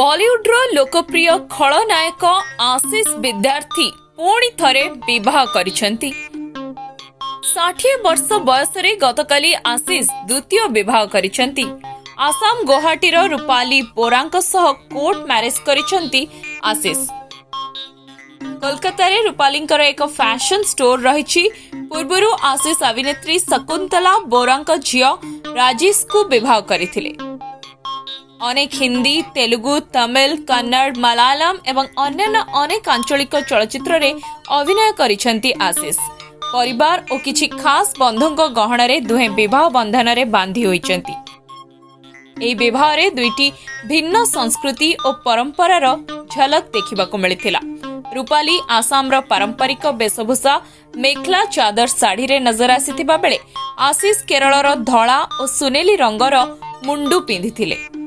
ବଲିଉଡର ଲୋକପ୍ରିୟ ଖଳନାୟକ ଆଶିଷ ବିଦ୍ୟାର୍ଥୀ ପୁଣି ଥରେ ବିବାହ କରିଛନ୍ତି ଷାଠିଏ ବର୍ଷ ବୟସରେ ଗତକାଲି ଆଶିଷ ଦ୍ୱିତୀୟ ବିବାହ କରିଛନ୍ତି ଆସାମ ଗୌହାଟୀର ରୂପାଲି ବୋରାଙ୍କ ସହ କୋର୍ଟ ମ୍ୟାରେଜ କରିଛନ୍ତି ଆଶିଷ କୋଲକାତାରେ ରୂପାଲିଙ୍କର ଏକ ଫ୍ୟାଶନ ଷ୍ଟୋର ରହିଛି ପୂର୍ବରୁ ଆଶିଷ ଅଭିନେତ୍ରୀ ଶକୁନ୍ତଲା ବୋରାଙ୍କ ଝିଅ ରାଜେଶଙ୍କୁ ବିବାହ କରିଥିଲେ অনেক হিন্দি তেলুগু তামিল কন্নড় মালায়ালাম এবং অন্যান্য অনেক আঞ্চলিক চলচ্চিত্রে অভিনয় করেছেন আশিষ পরিবার ও কিছু খাস বন্ধুঙ্ গহণরে দুহে বিবাহ বন্ধনের বাঁধি হয়েছেন এই বিবাহরে দুইটি ভিন্ন সংস্কৃতি ও পরম্পরার ঝলক দেখা মিলিলা রূপালী আসামর পারম্পরিক বেশভূষা মেখলা চাদর শাড়ি নজর আসিবা বেড়ে আশিষ কেরলর ধলা ও সুনেলি রঙর মুন্ডু পিঁধিলে